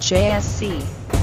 JSC